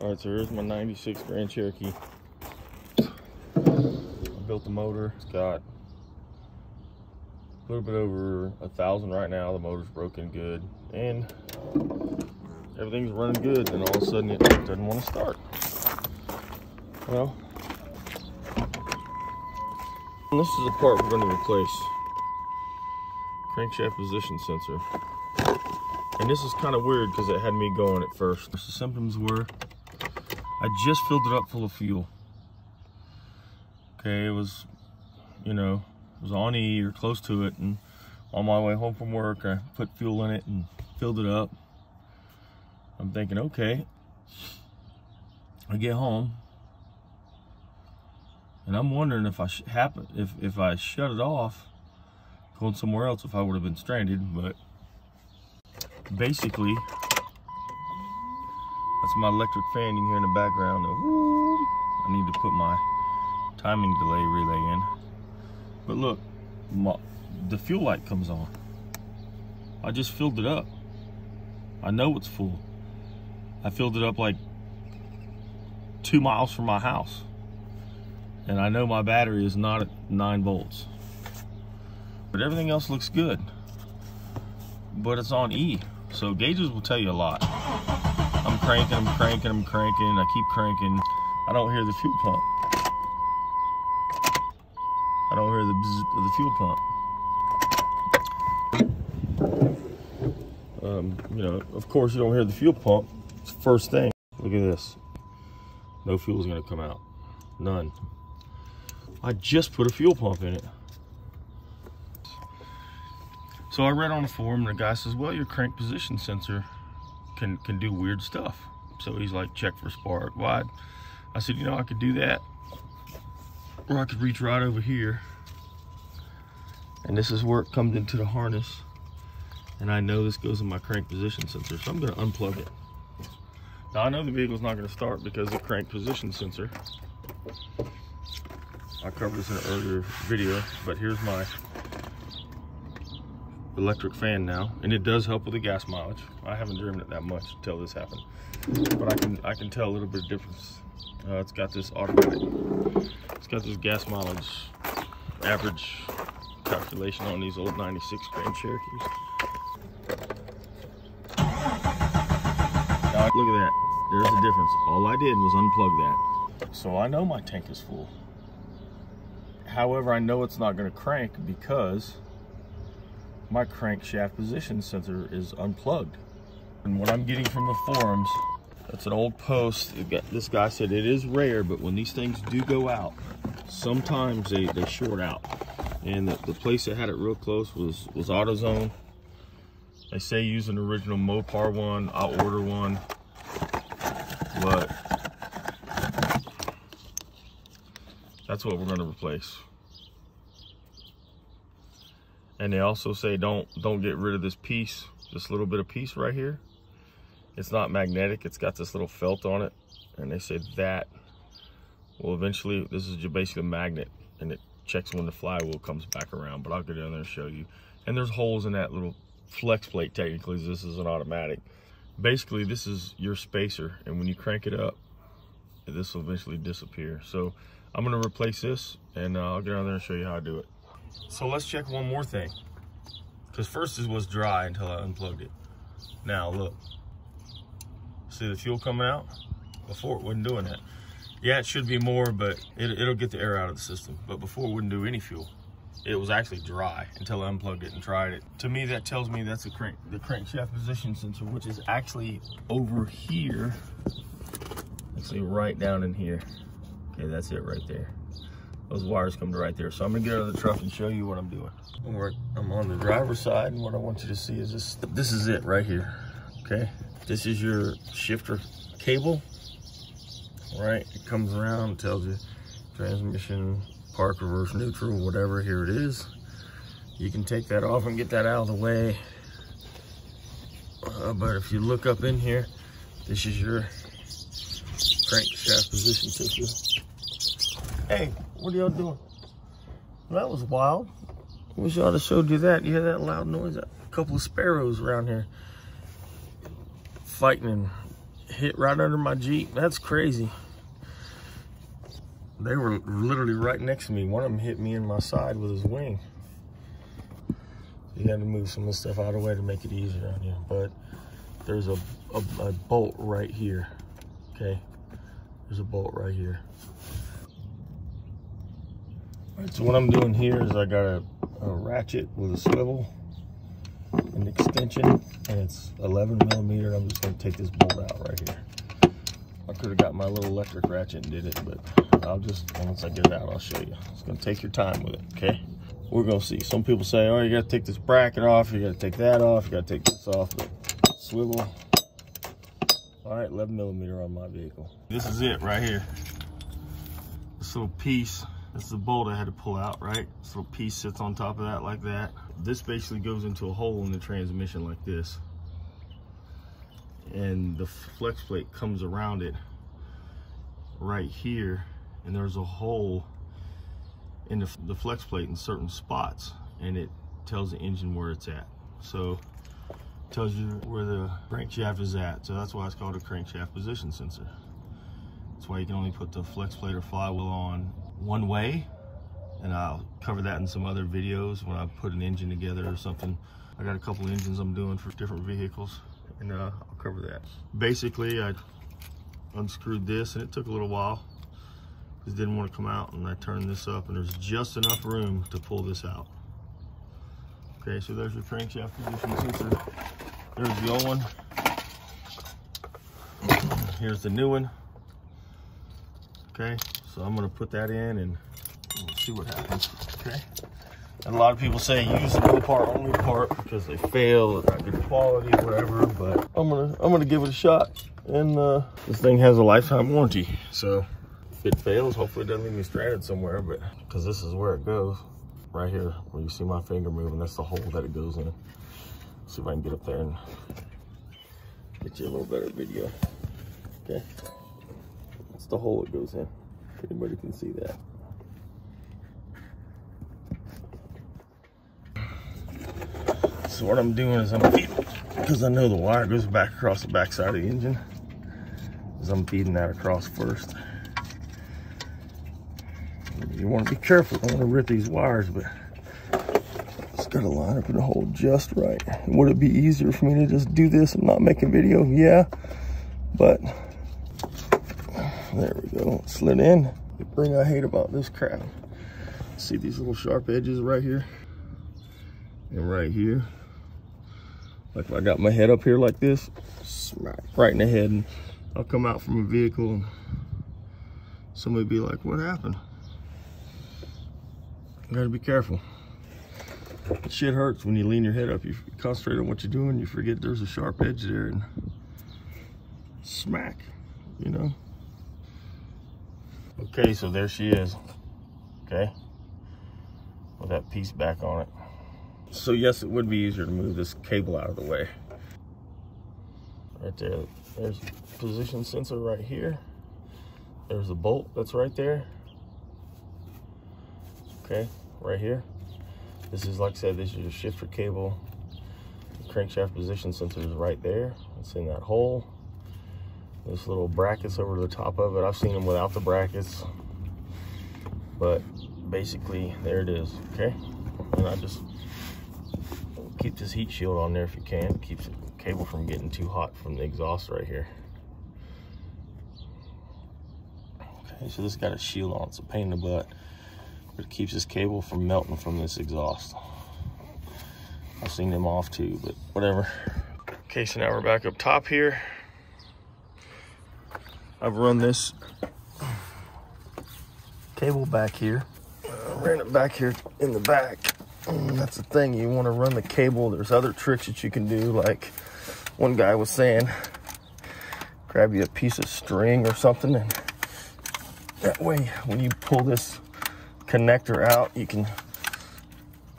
All right, so here's my 96 Grand Cherokee. I built the motor. It's got a little bit over a thousand right now. The motor's broken good. And everything's running good. And all of a sudden it doesn't want to start. Well, this is the part we're going to replace. Crankshaft position sensor. And this is kind of weird because it had me going at first. The symptoms were I just filled it up full of fuel. Okay, it was, you know, it was on E or close to it. And on my way home from work, I put fuel in it and filled it up. I'm thinking, okay, I get home, and I'm wondering if I happen if if I shut it off, going somewhere else, if I would have been stranded. But basically, that's my electric fan you hear in the background. I need to put my timing delay relay in. But look, my, the fuel light comes on. I just filled it up. I know it's full. I filled it up like two miles from my house. And I know my battery is not at nine volts. But everything else looks good. But it's on E. So gauges will tell you a lot. Cranking, I'm cranking, I'm cranking, I keep cranking. I don't hear the fuel pump. I don't hear the of the fuel pump. Um, you know, of course you don't hear the fuel pump. It's the first thing. Look at this. No fuel is gonna come out. None. I just put a fuel pump in it. So I read on the forum, and the guy says, well, your crank position sensor can can do weird stuff. So he's like, check for spark. Why? I said, you know, I could do that. Or I could reach right over here. And this is where it comes into the harness. And I know this goes in my crank position sensor. So I'm gonna unplug it. Now I know the vehicle's not gonna start because of the crank position sensor. I covered this in an earlier video, but here's my electric fan now, and it does help with the gas mileage. I haven't driven it that much until this happened, but I can I can tell a little bit of difference. Uh, it's got this automatic, it's got this gas mileage average calculation on these old 96 Grand Cherokees. Now look at that, there's a difference. All I did was unplug that. So I know my tank is full. However, I know it's not gonna crank because my crankshaft position sensor is unplugged. And what I'm getting from the forums, that's an old post. This guy said it is rare, but when these things do go out, sometimes they, they short out. And the, the place that had it real close was, was AutoZone. They say use an original Mopar one. I'll order one. But that's what we're going to replace and they also say don't don't get rid of this piece this little bit of piece right here. It's not magnetic it's got this little felt on it. And they say that will eventually this is just basically a magnet and it checks when the flywheel comes back around but i'll get down there and show you. And there's holes in that little flex plate technically this is an automatic. Basically this is your spacer and when you crank it up this will eventually disappear. So i'm going to replace this and uh, i'll get down there and show you how i do it so let's check one more thing. Because first it was dry until I unplugged it. Now look. See the fuel coming out? Before it wasn't doing that. Yeah, it should be more, but it, will get the air out of the system. But before it wouldn't do any fuel. It was actually dry until I unplugged it and tried it. To me, that tells me that's the crank, the crankshaft position sensor, which is actually over here. Actually right down in here. Okay, that's it right there those wires come to right there. So I'm gonna get out of the truck and show you what I'm doing. I'm on the driver's side and what I want you to see is this, this is it right here, okay? This is your shifter cable, right? It comes around, tells you transmission, park, reverse, neutral, whatever, here it is. You can take that off and get that out of the way. Uh, but if you look up in here, this is your crankshaft position system. Hey, what are y'all doing? That was wild. Wish y'all have showed you that. You hear that loud noise? A couple of sparrows around here fighting and hit right under my Jeep. That's crazy. They were literally right next to me. One of them hit me in my side with his wing. You had to move some of the stuff out of the way to make it easier on you. But there's a, a, a bolt right here, okay? There's a bolt right here. Right, so what I'm doing here is I got a, a ratchet with a swivel, an extension, and it's 11 millimeter. I'm just gonna take this bolt out right here. I could have got my little electric ratchet and did it, but I'll just, once I get it out, I'll show you. It's gonna take your time with it, okay? We're gonna see. Some people say, oh, you gotta take this bracket off, you gotta take that off, you gotta take this off, but swivel. All right, 11 millimeter on my vehicle. This is it right here. This little piece, this is the bolt I had to pull out, right? This little piece sits on top of that like that. This basically goes into a hole in the transmission like this. And the flex plate comes around it right here. And there's a hole in the, the flex plate in certain spots. And it tells the engine where it's at. So tells you where the crankshaft is at. So that's why it's called a crankshaft position sensor. That's why you can only put the flex plate or flywheel on one way. And I'll cover that in some other videos when I put an engine together or something. I got a couple engines I'm doing for different vehicles and uh, I'll cover that. Basically, I unscrewed this and it took a little while because didn't want to come out and I turned this up and there's just enough room to pull this out. Okay, so there's your crankshaft position sensor. There's the old one. Here's the new one. Okay, so I'm gonna put that in and we'll see what happens, okay? And a lot of people say use the Mopar, only Mopar because they fail, it's not good quality, whatever, but I'm gonna, I'm gonna give it a shot. And uh, this thing has a lifetime warranty, so if it fails, hopefully it doesn't leave me stranded somewhere, but because this is where it goes right here where you see my finger moving that's the hole that it goes in see if i can get up there and get you a little better video okay that's the hole it goes in anybody can see that so what i'm doing is i'm feeding because i know the wire goes back across the back side of the engine is i'm feeding that across first you want to be careful. I Don't want to rip these wires, but it's got to line up in the hole just right. Would it be easier for me to just do this and not make a video? Yeah, but there we go. Slid in. The thing I hate about this crap. See these little sharp edges right here and right here. Like if I got my head up here like this, smack right in the head, and I'll come out from a vehicle and somebody be like, "What happened?" You gotta be careful. shit hurts when you lean your head up. You concentrate on what you're doing, you forget there's a sharp edge there and smack, you know? Okay, so there she is, okay? With that piece back on it. So yes, it would be easier to move this cable out of the way. Right there, there's position sensor right here. There's a bolt that's right there okay right here this is like i said this is your shifter cable the crankshaft position sensor is right there it's in that hole this little brackets over the top of it. I've seen them without the brackets. But basically there it is okay? And i just keep this heat shield on there if you can. It keeps the cable from getting too hot from the exhaust right here. Okay so this got a shield on. It's a pain in the butt. But it keeps this cable from melting from this exhaust. I've seen them off too, but whatever. Okay, so now we're back up top here. I've run this cable back here. Uh, ran it back here in the back. That's the thing, you want to run the cable. There's other tricks that you can do, like one guy was saying, grab you a piece of string or something, and that way when you pull this connector out, you can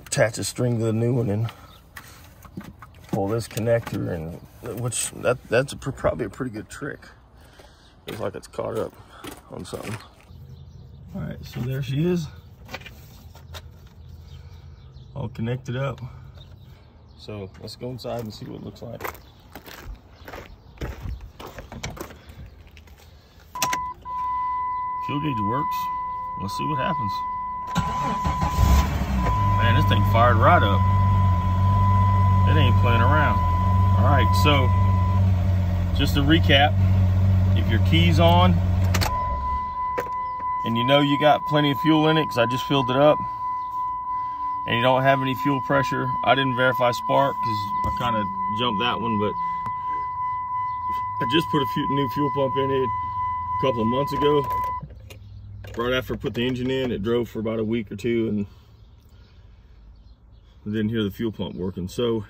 attach a string to the new one and pull this connector and which that that's a, probably a pretty good trick. Looks like it's caught up on something. All right, so there she is. All connected up. So let's go inside and see what it looks like. Fuel gauge works. Let's see what happens. Man, this thing fired right up. It ain't playing around. All right, so just a recap your key's on and you know you got plenty of fuel in it, because I just filled it up, and you don't have any fuel pressure, I didn't verify spark because I kind of jumped that one, but I just put a few, new fuel pump in it a couple of months ago. Right after I put the engine in, it drove for about a week or two and I didn't hear the fuel pump working. So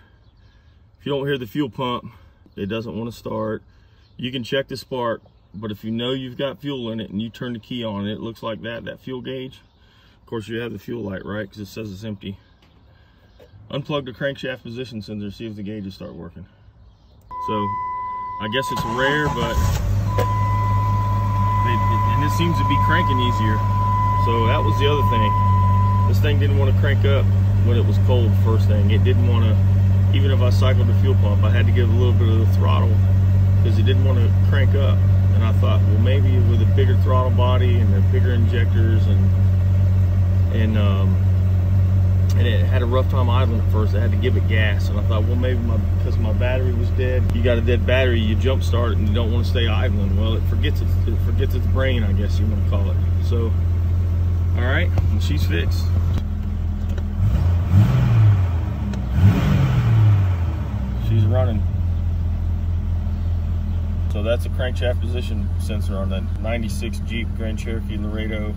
if you don't hear the fuel pump, it doesn't want to start. You can check the spark, but if you know you've got fuel in it and you turn the key on, it looks like that, that fuel gauge. Of course, you have the fuel light, right? Because it says it's empty. Unplug the crankshaft position sensor, see if the gauges start working. So I guess it's rare, but they, and it seems to be cranking easier. So that was the other thing. This thing didn't want to crank up when it was cold first thing. It didn't want to, even if I cycled the fuel pump, I had to give a little bit of the throttle because it didn't want to crank up. And I thought, well, maybe with a bigger throttle body and the bigger injectors and and um, and it had a rough time idling at first. I had to give it gas, and I thought, well, maybe my because my battery was dead. You got a dead battery, you jump start it, and you don't want to stay idling. Well, it forgets its, it forgets its brain, I guess you want to call it. So, all right, she's fixed. She's running. So that's a crankshaft position sensor on that 96 Jeep Grand Cherokee Laredo